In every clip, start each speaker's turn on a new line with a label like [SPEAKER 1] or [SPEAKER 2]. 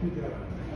[SPEAKER 1] Thank you.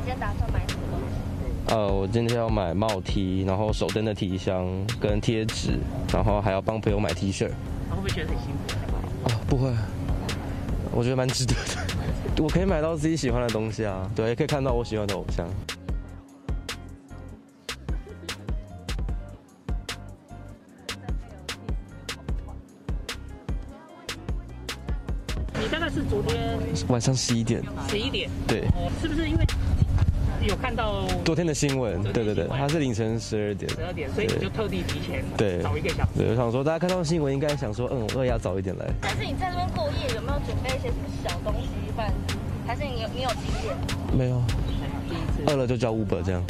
[SPEAKER 1] 们今天打算买什么东西？
[SPEAKER 2] 呃，我今天要买帽 T，然后手灯的提箱跟贴纸，然后还要帮朋友买 T 恤。
[SPEAKER 3] 他会不会觉得很辛苦？
[SPEAKER 2] 啊，不会，我觉得蛮值得的。我可以买到自己喜欢的东西啊，对，也可以看到我喜欢的偶像。
[SPEAKER 3] 你大概是昨天
[SPEAKER 2] 晚上十一点，
[SPEAKER 3] 十一点，
[SPEAKER 2] 对，
[SPEAKER 3] 哦，是不是因为有看到
[SPEAKER 2] 昨天的新闻，对对对，他是凌晨十二点，
[SPEAKER 3] 十二点，所以你就特地提前
[SPEAKER 2] 对
[SPEAKER 3] 早一个小时？
[SPEAKER 2] 对，我想说大家看到新闻应该想说，嗯，我也要早一点来。
[SPEAKER 1] 还是你在这边过夜，有没有准备一些什么小东西？不然还是你有你有经验？
[SPEAKER 2] 没有，
[SPEAKER 3] 第一次。
[SPEAKER 2] 饿了就叫 Uber 这样。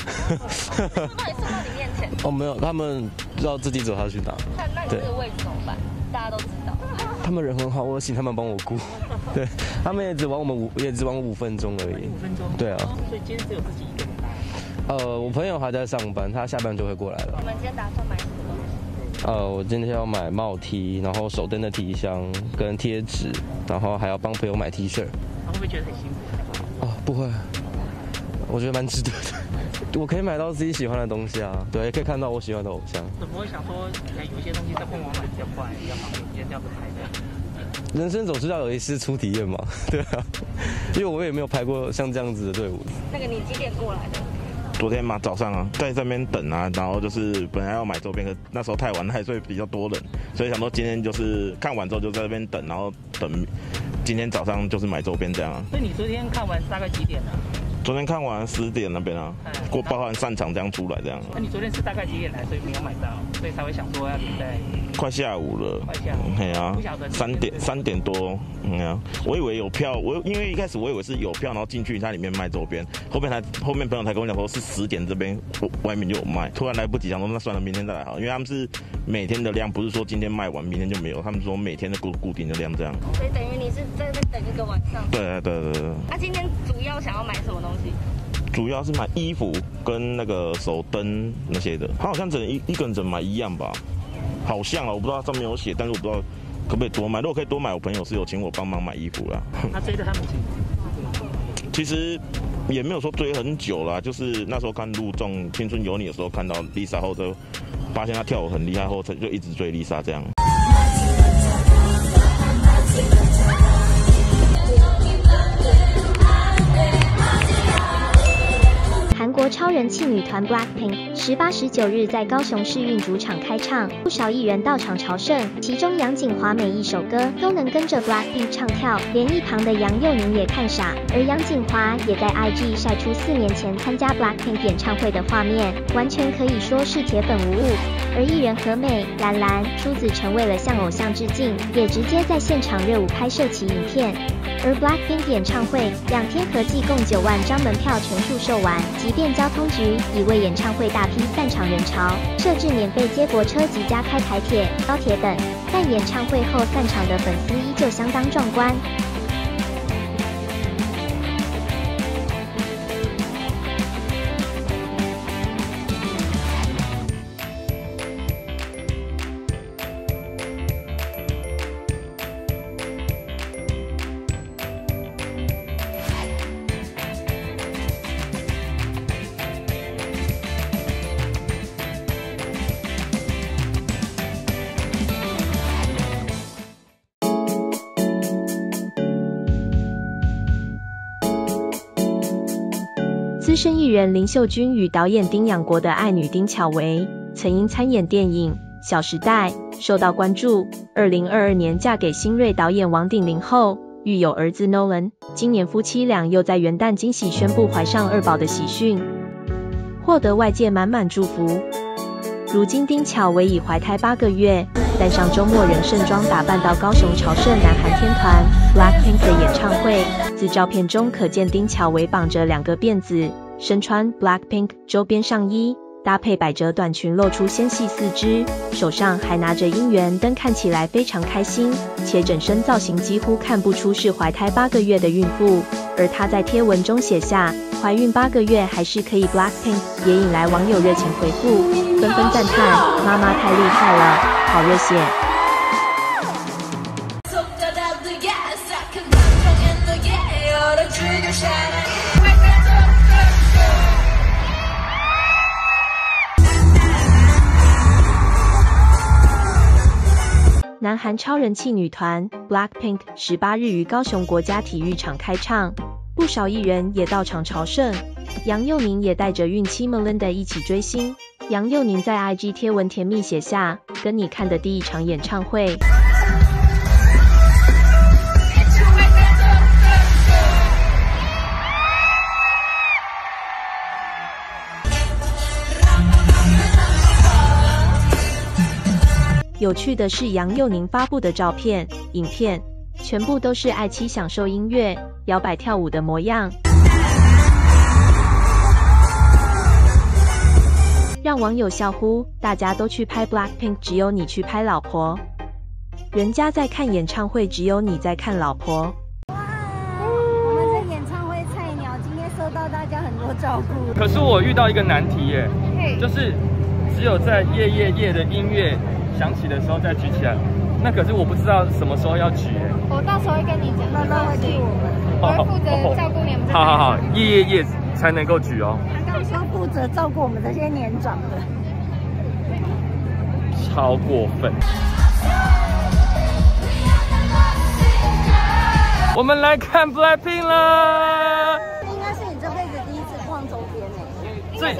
[SPEAKER 1] 送到你送到你面前，
[SPEAKER 2] 哦，没有，他们要自己走下去拿。
[SPEAKER 1] 那那你这个位置怎么办？大家都知道。
[SPEAKER 2] 他们人很好，我请他们帮我顾。对，他们也只玩我们五，也只玩我五分钟而已。
[SPEAKER 3] 五分钟。
[SPEAKER 2] 对啊。
[SPEAKER 3] 所以今天只有自己一个人来。
[SPEAKER 2] 呃，我朋友还在上班，他下班就会过来了。
[SPEAKER 1] 你们今天打算买什么东西？
[SPEAKER 2] 呃，我今天要买帽 T，然后手灯的提箱跟贴纸，然后还要帮朋友买 T 恤。
[SPEAKER 3] 他会不会觉得很辛苦？
[SPEAKER 2] 哦，不会，我觉得蛮值得的。我可以买到自己喜欢的东西啊，对，也可以看到我喜欢的偶像。
[SPEAKER 3] 怎么会想说，哎，有一些东西在官网买比较快，比较方便，这样子拍的？
[SPEAKER 2] 人生总是要有一次初体验嘛，对啊，因为我也没有拍过像这样子的队伍。
[SPEAKER 1] 那个你几点过来的？
[SPEAKER 4] 昨天嘛，早上啊，在这边等啊，然后就是本来要买周边，可那时候太晚了，所以比较多人，所以想说今天就是看完之后就在这边等，然后等今天早上就是买周边这样啊。
[SPEAKER 3] 所以你昨天看完大概几点呢？
[SPEAKER 4] 昨天看完十点那边啊，过包含散场这样出来这样。
[SPEAKER 3] 那你昨天是大概几点来？所以没有买到，所以才会想说要留在。
[SPEAKER 4] 快下午了。
[SPEAKER 3] 快下午。
[SPEAKER 4] 对啊。
[SPEAKER 3] 不晓得。
[SPEAKER 4] 三点三点多，嗯啊，我以为有票，我因为一开始我以为是有票，然后进去它里面卖周边，后面才后面朋友才跟我讲说是十点这边外面就有卖，突然来不及，想说那算了，明天再来好，因为他们是每天的量，不是说今天卖完明天就没有，他们说每天的固固定的量这样。
[SPEAKER 1] 所以等于你是在在等一个晚上。
[SPEAKER 4] 对对对对。
[SPEAKER 1] 那今天主要想要买什么东西？
[SPEAKER 4] 主要是买衣服跟那个手灯那些的，他好像只能一一个人只能买一样吧，好像啊，我不知道上面有写，但是我不知道可不可以多买。如果可以多买，我朋友是有请我帮忙买衣服啦。
[SPEAKER 3] 他追着他们
[SPEAKER 4] 其实也没有说追很久啦，就是那时候看《陆仲青春有你》的时候看到 Lisa 后，就发现她跳舞很厉害后，就一直追 Lisa 这样。
[SPEAKER 5] 超人气女团 BLACKPINK 十八、十九日在高雄市运主场开唱，不少艺人到场朝圣，其中杨锦华每一首歌都能跟着 BLACKPINK 唱跳，连一旁的杨佑宁也看傻。而杨锦华也在 IG 晒出四年前参加 BLACKPINK 演唱会的画面，完全可以说是铁粉无误。而艺人何美、兰兰、朱子成为了向偶像致敬，也直接在现场热舞拍摄其影片。而 BLACKPINK 演唱会两天合计共九万张门票全数售完，即便交通局已为演唱会大批散场人潮设置免费接驳车及加开台铁、高铁等，但演唱会后散场的粉丝依旧相当壮观。人林秀君与导演丁养国的爱女丁巧薇，曾因参演电影《小时代》受到关注。二零二二年嫁给新锐导演王鼎林后，育有儿子 Nolan。今年夫妻俩又在元旦惊喜宣布怀上二宝的喜讯，获得外界满满祝福。如今丁巧薇已怀胎八个月，但上周末仍盛装打扮到高雄朝圣南韩天团 BLACKPINK 的演唱会。自照片中可见，丁巧薇绑着两个辫子，身穿 BLACKPINK 周边上衣，搭配百褶短裙，露出纤细四肢，手上还拿着姻缘灯，看起来非常开心。且整身造型几乎看不出是怀胎八个月的孕妇。而她在贴文中写下“怀孕八个月还是可以 BLACKPINK”，也引来网友热情回复，纷纷赞叹：“妈妈太厉害了，好热血！”韩超人气女团 BLACKPINK 十八日于高雄国家体育场开唱，不少艺人也到场朝圣。杨佑宁也带着孕期 Melinda 一起追星。杨佑宁在 IG 贴文甜蜜写下：“跟你看的第一场演唱会。”有趣的是，杨佑宁发布的照片、影片，全部都是爱妻享受音乐、摇摆跳舞的模样。让网友笑呼：大家都去拍 Blackpink，只有你去拍老婆。人家在看演唱会，只有你在看老婆。
[SPEAKER 6] 我们这演唱会菜鸟今天收到大家很多照顾。
[SPEAKER 7] 可是我遇到一个难题耶，就是只有在夜夜夜的音乐响起的时候再举起来，那可是我不知道什么时候要举耶。
[SPEAKER 1] 我到时候会跟你讲，到时候会替我们，我会负责照顾你们。
[SPEAKER 7] 好好好，夜夜夜才能够举哦。
[SPEAKER 6] 他刚说负责照顾我们这些年长的，
[SPEAKER 7] 超过分。我们来看 Blackpink 啦！
[SPEAKER 6] 应该是你这辈子第一次逛周边诶。
[SPEAKER 1] 应该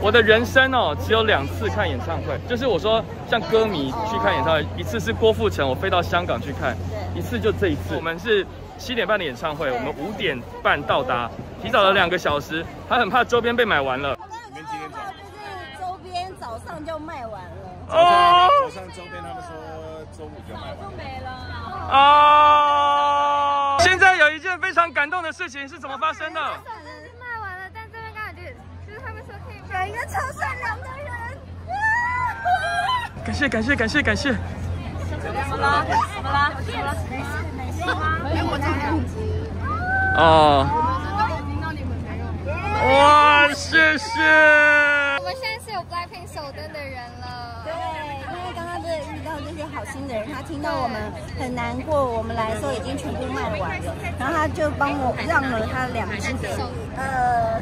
[SPEAKER 7] 我的人生哦，只有两次看演唱会，就是我说像歌迷去看演唱会，一次是郭富城，我飞到香港去看，一次就这一次。我们是七点半的演唱会，我们五点半到达，提早了两个小时，他很怕周边被买完了。
[SPEAKER 6] 你们几点走？就是周边早上就卖完了。
[SPEAKER 7] 哦，
[SPEAKER 8] 早上周边他们说周五就卖完。
[SPEAKER 1] 没了。
[SPEAKER 7] 啊！现在有一件非常感动的事情是怎么发生的？
[SPEAKER 6] 有一个超善良的人。
[SPEAKER 7] 感谢感谢感谢感谢。
[SPEAKER 1] 怎么了？怎么了？怎么了？没事没事。没有我这样子。
[SPEAKER 7] 哦。哇，谢谢。
[SPEAKER 1] 我们现在是有 Blackpink 手灯的人了。
[SPEAKER 6] 对，因为刚刚真的遇到这些好心的人，他听到我们很难过，我们来的时候已经全部卖完了，然后他就帮我让了他两只给我。呃，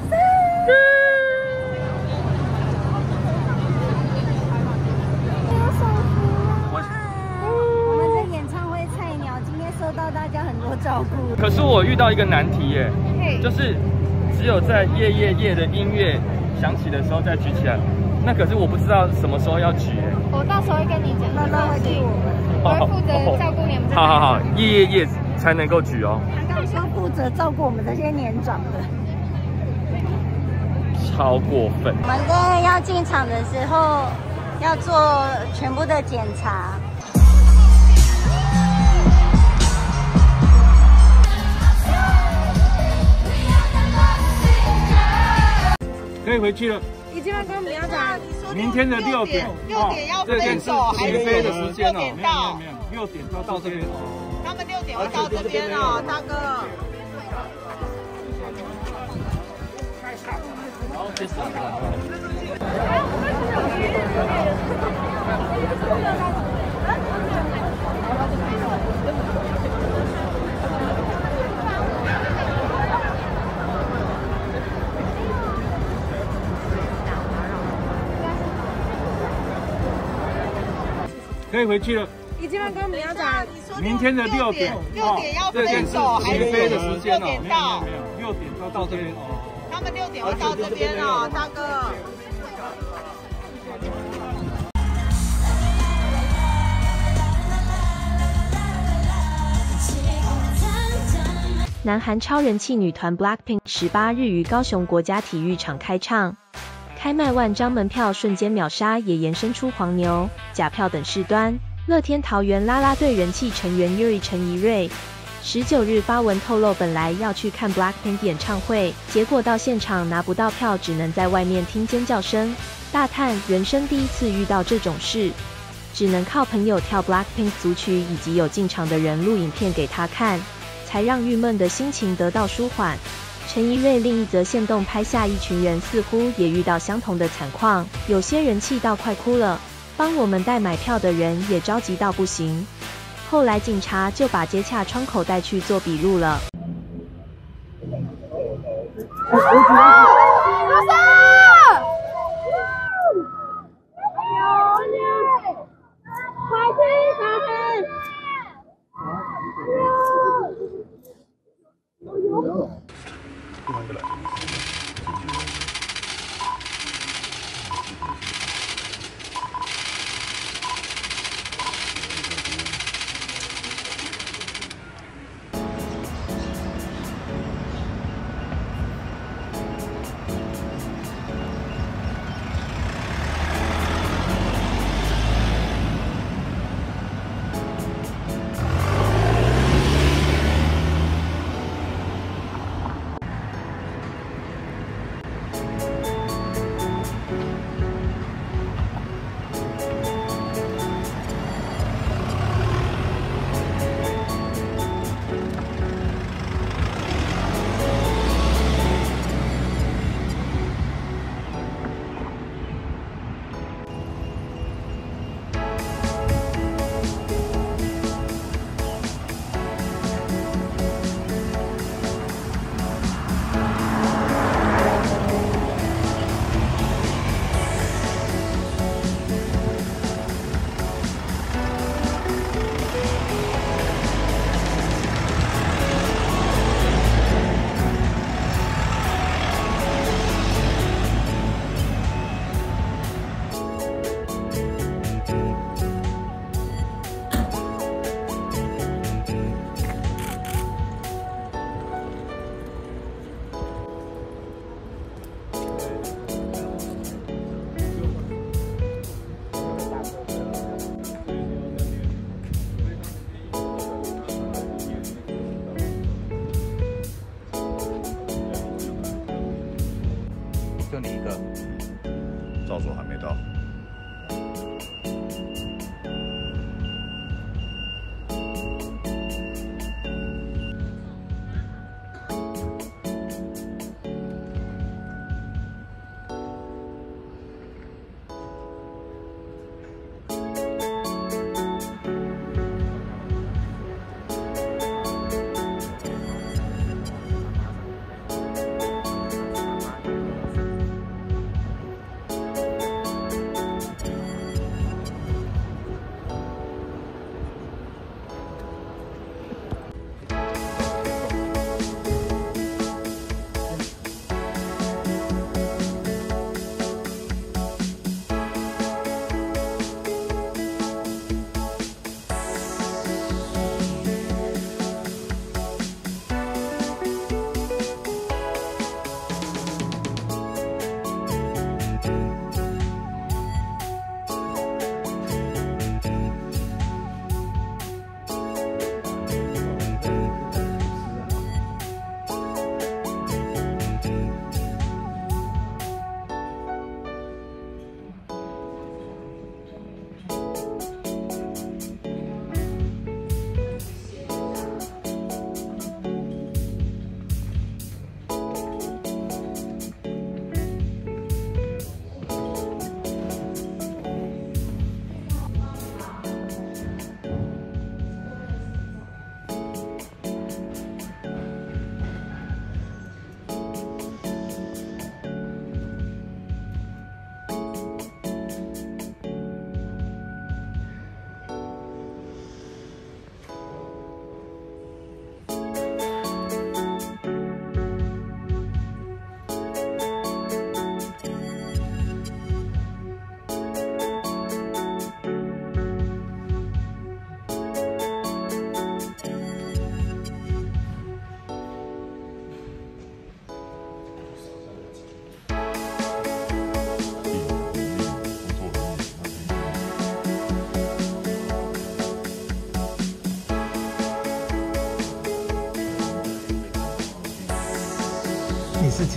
[SPEAKER 6] 照顾。
[SPEAKER 7] 可是我遇到一个难题耶，就是只有在夜夜夜的音乐响起的时候再举起来，那可是我不知道什么时候要举耶。
[SPEAKER 1] 我到时候会跟你讲，到时候会替我们，我会负责照顾你们。
[SPEAKER 7] 好好好，夜夜夜才能够举哦。
[SPEAKER 6] 他刚说负责照顾我们这些年长的。
[SPEAKER 7] 超过分！
[SPEAKER 6] 我们在要进场的时候要做全部的检查。
[SPEAKER 9] 可以回去了。
[SPEAKER 6] 已经跟我们要讲，
[SPEAKER 9] 明天的六点，
[SPEAKER 10] 六点要
[SPEAKER 9] 飞的时间哦。
[SPEAKER 10] 六点到，
[SPEAKER 9] 没有没有，六点到到这边。
[SPEAKER 10] 他们六点会到这边哦，大哥。
[SPEAKER 7] 好，谢谢。
[SPEAKER 9] 可以回去了。
[SPEAKER 6] 已经跟我们要讲，
[SPEAKER 9] 明天的六点，
[SPEAKER 10] 六点要
[SPEAKER 9] 飞的时间哦。
[SPEAKER 10] 六点到，
[SPEAKER 9] 没有六点到到这边哦。
[SPEAKER 10] 他们六点会到这边哦，大哥。
[SPEAKER 5] 南韩超人气女团 Blackpink 十八日于高雄国家体育场开唱，开卖万张门票瞬间秒杀，也延伸出黄牛、假票等事端。乐天桃园啦啦队人气成员 Yuri 陈怡瑞十九日发文透露，本来要去看 Blackpink 演唱会，结果到现场拿不到票，只能在外面听尖叫声。大叹人生第一次遇到这种事，只能靠朋友跳 Blackpink 组曲，以及有进场的人录影片给他看。才让郁闷的心情得到舒缓。陈怡瑞另一则线动拍下一群人似乎也遇到相同的惨况，有些人气到快哭了，帮我们代买票的人也着急到不行。后来警察就把接洽窗口带去做笔录了。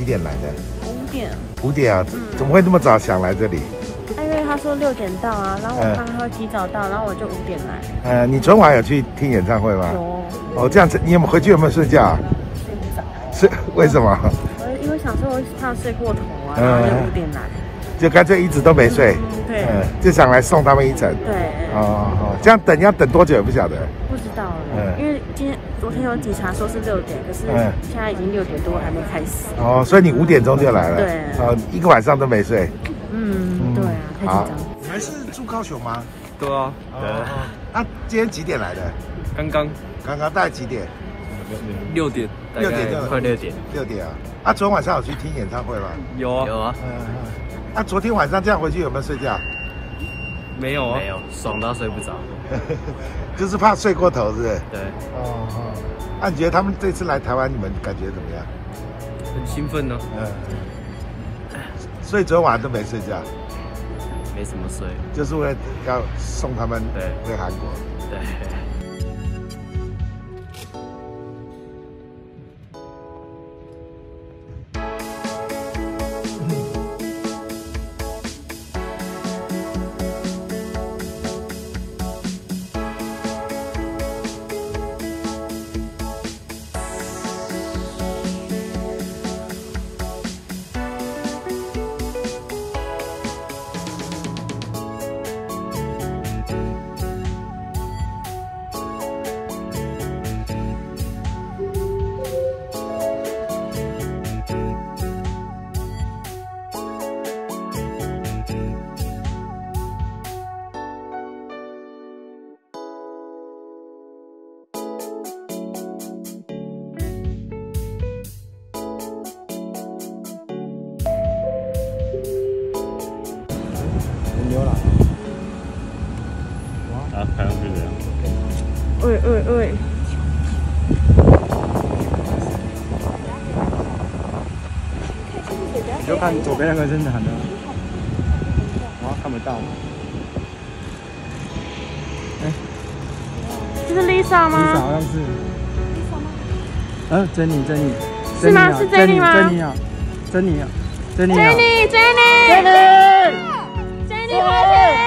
[SPEAKER 11] 点来的？
[SPEAKER 12] 五点。
[SPEAKER 11] 五点啊？怎么会那么早想来这里？
[SPEAKER 12] 因为他说六点到啊，然后我
[SPEAKER 11] 嗯
[SPEAKER 12] 看他会提早到，然后我就五点来。
[SPEAKER 11] 呃，你昨晚有去听演唱会吗？
[SPEAKER 12] 有。
[SPEAKER 11] 哦，这样子，你有没有回去有没有睡觉啊？
[SPEAKER 12] 睡不着。
[SPEAKER 11] 是为什么？
[SPEAKER 12] 我因为想说我怕睡过头啊，
[SPEAKER 11] 嗯
[SPEAKER 12] 然后就五点来。
[SPEAKER 11] 就干脆一直都没睡。
[SPEAKER 12] 对
[SPEAKER 11] 嗯，就想来送他们一程。
[SPEAKER 12] 对。
[SPEAKER 11] 哦哦，这样等要等多久也不晓得。
[SPEAKER 12] 不知道了，
[SPEAKER 11] 嗯
[SPEAKER 12] 因为今天昨天有警察说是六点，可是
[SPEAKER 11] 嗯
[SPEAKER 12] 现在已经六点多还没开始。
[SPEAKER 11] 哦，所以你五点钟就来了。
[SPEAKER 12] 对
[SPEAKER 11] 哦，一个晚上都没睡。
[SPEAKER 12] 嗯，对啊，太
[SPEAKER 11] 好
[SPEAKER 12] 紧张。
[SPEAKER 11] 你们是住高雄吗？
[SPEAKER 13] 对啊，
[SPEAKER 11] 对。那今天几点来的？
[SPEAKER 13] 刚刚
[SPEAKER 11] 刚刚大概几点？
[SPEAKER 13] 六点，
[SPEAKER 11] 六点就
[SPEAKER 13] 快六点。
[SPEAKER 11] 六点啊！啊，昨天晚上有去听演唱会吗？
[SPEAKER 13] 有啊有啊，
[SPEAKER 11] 嗯嗯。那昨天晚上这样回去有没有睡觉？
[SPEAKER 13] 没有啊，没有，爽到睡不着。
[SPEAKER 11] 就是怕睡过头，是不是？
[SPEAKER 13] 对，
[SPEAKER 11] 哦哦。那你觉得他们这次来台湾，你们感觉怎么样？
[SPEAKER 13] 很兴奋呢。
[SPEAKER 11] 嗯。所以昨天晚上都没睡觉，
[SPEAKER 13] 没什么睡，
[SPEAKER 11] 就是为了要送他们
[SPEAKER 13] 对
[SPEAKER 11] 回韩国。
[SPEAKER 13] 对。
[SPEAKER 14] 啊，
[SPEAKER 13] 看左边那个真的很亮，哇，看不到。
[SPEAKER 12] 哎这是 Lisa 吗？Lisa？
[SPEAKER 13] 好像是。Lisa。啊，珍妮，珍妮。
[SPEAKER 12] 是吗是 Jenny 吗
[SPEAKER 13] 珍妮啊，珍妮啊，珍妮啊。
[SPEAKER 12] Jenny Jenny
[SPEAKER 13] Jenny
[SPEAKER 12] Jenny 拍片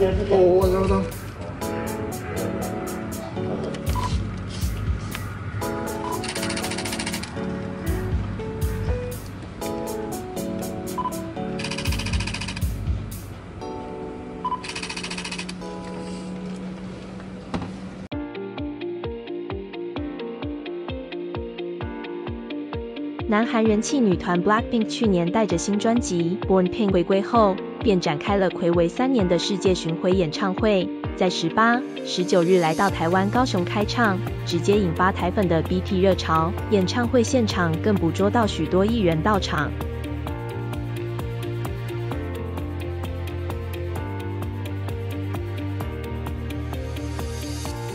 [SPEAKER 11] 我我我。
[SPEAKER 5] 南韩人气女团 BLACKPINK 去年带着新专辑《Born Pink》回归后，便展开了暌违三年的世界巡回演唱会，在十八、十九日来到台湾高雄开唱，直接引发台粉的 BP 热潮。演唱会现场更捕捉到许多艺人到场。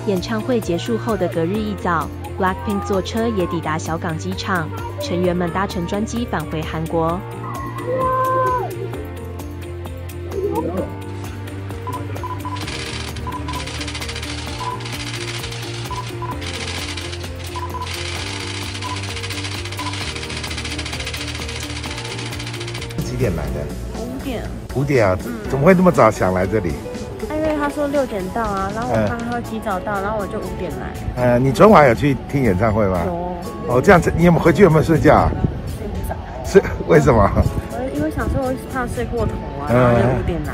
[SPEAKER 5] 演唱会结束后的隔日一早，BLACKPINK 坐车也抵达小港机场，成员们搭乘专机返回韩国。
[SPEAKER 11] 几点来的？
[SPEAKER 6] 五点。
[SPEAKER 11] 五点啊？怎么会那么早想来这里？
[SPEAKER 6] 因为他说六点到啊，然后我怕他会提早到，然后我就五点来。
[SPEAKER 11] 呃，你昨晚有去听演唱会吗？
[SPEAKER 6] 有。
[SPEAKER 11] 哦，这样子，你有没有回去有没有睡觉？
[SPEAKER 6] 睡不着。
[SPEAKER 11] 睡为什么？
[SPEAKER 6] 我因为想说我怕睡过头啊，然后就五点来。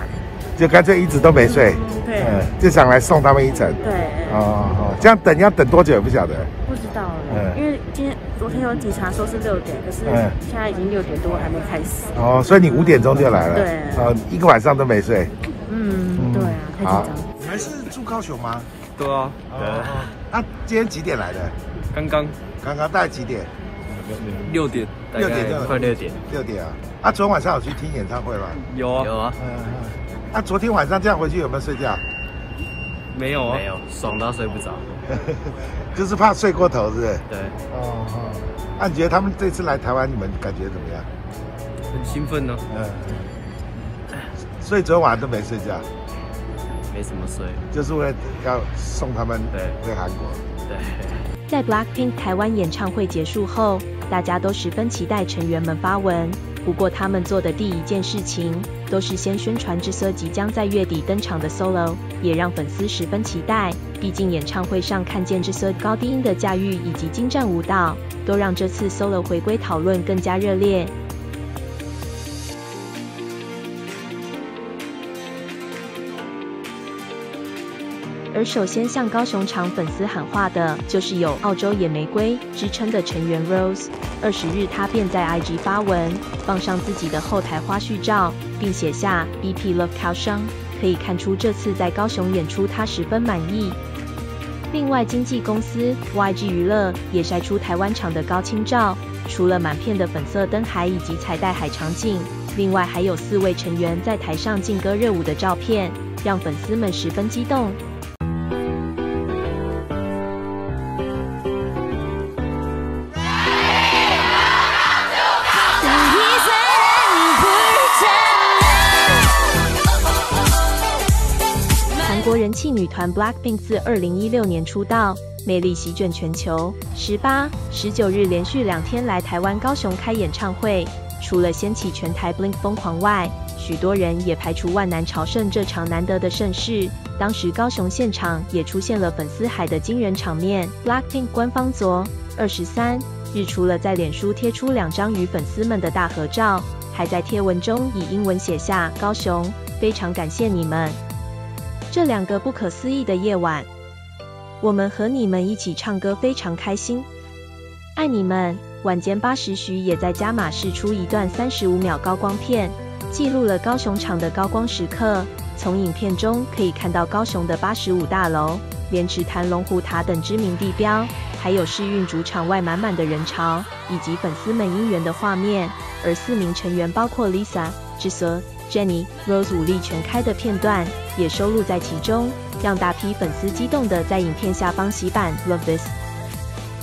[SPEAKER 11] 就干脆一直都没睡。
[SPEAKER 6] 嗯，对。
[SPEAKER 11] 嗯，就想来送他们一程。
[SPEAKER 6] 对。
[SPEAKER 11] 哦哦，这样等要等多久也不晓得。
[SPEAKER 6] 不知道。嗯。因为今天昨天有警察说是六点，可是现在已经六点多还没开始。
[SPEAKER 11] 哦，所以你五点钟就来了。
[SPEAKER 6] 对。
[SPEAKER 11] 哦，一个晚上都没睡。
[SPEAKER 6] 嗯，对啊，太紧张。
[SPEAKER 11] 你还是住高雄吗？
[SPEAKER 7] 对啊。
[SPEAKER 11] 对。那今天几点来的？
[SPEAKER 7] 刚刚。
[SPEAKER 11] 刚刚大概几点？
[SPEAKER 7] 六点。
[SPEAKER 11] 六点
[SPEAKER 7] 快六点。
[SPEAKER 11] 六点啊！啊，昨天晚上有去听演唱会吗？
[SPEAKER 7] 有啊。
[SPEAKER 3] 有啊。
[SPEAKER 11] 昨天晚上这样回去有没有睡觉？
[SPEAKER 7] 没有啊。
[SPEAKER 3] 没有，爽到睡不着。
[SPEAKER 11] 就是怕睡过头，是不是？
[SPEAKER 3] 对。
[SPEAKER 11] 哦哦。那你觉得他们这次来台湾，你们感觉怎么样？
[SPEAKER 7] 很兴奋呢。
[SPEAKER 11] 嗯。所以昨天晚上都没睡觉。
[SPEAKER 3] 没什么睡，
[SPEAKER 11] 就是为了要送他们
[SPEAKER 3] 对
[SPEAKER 11] 回韩国。
[SPEAKER 3] 对。
[SPEAKER 5] 在 BLACKPINK 台湾演唱会结束后，大家都十分期待成员们发文。不过他们做的第一件事情，都是先宣传智瑟即将在月底登场的 solo，也让粉丝十分期待。毕竟演唱会上看见智瑟高低音的驾驭以及精湛舞蹈，都让这次 solo 回归讨论更加热烈。而首先向高雄场粉丝喊话的，就是有“澳洲野玫瑰”之称的成员 Rose。二十日，他便在 IG 发文，放上自己的后台花絮照，并写下 “BP Love 高雄”，可以看出这次在高雄演出他十分满意。另外，经纪公司 YG 娱乐也晒出台湾场的高清照，除了满片的粉色灯海以及彩带海场景，另外还有四位成员在台上劲歌热舞的照片，让粉丝们十分激动。团 BLACKPINK 自二零一六年出道，魅力席卷全球。十八、十九日连续两天来台湾高雄开演唱会，除了掀起全台 BLINK 疯狂外，许多人也排除万难朝圣这场难得的盛事。当时高雄现场也出现了粉丝海的惊人场面。BLACKPINK 官方昨二十三日除了在脸书贴出两张与粉丝们的大合照，还在贴文中以英文写下“高雄，非常感谢你们”。这两个不可思议的夜晚，我们和你们一起唱歌，非常开心，爱你们。晚间八时许，也在加码试出一段三十五秒高光片，记录了高雄场的高光时刻。从影片中可以看到高雄的八十五大楼、莲池潭、龙虎塔等知名地标，还有试运主场外满满的人潮，以及粉丝们应援的画面。而四名成员包括 Lisa、智瑟。Jenny、Rose 武力全开的片段也收录在其中，让大批粉丝激动的在影片下方洗版 Love this，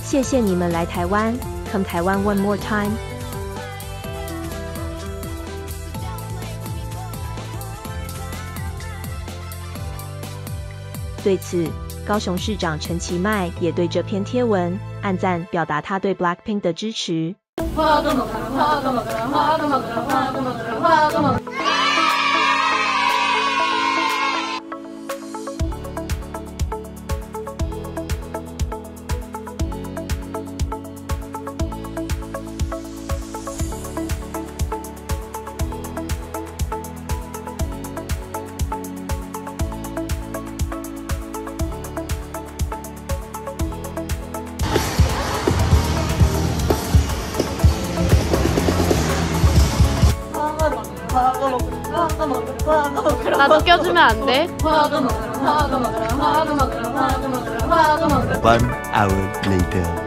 [SPEAKER 5] 谢谢你们来台湾，Come 台湾 one more time。对此，高雄市长陈其迈也对这篇贴文暗赞，表达他对 Blackpink 的支持。
[SPEAKER 15] 라
[SPEAKER 16] One hour later.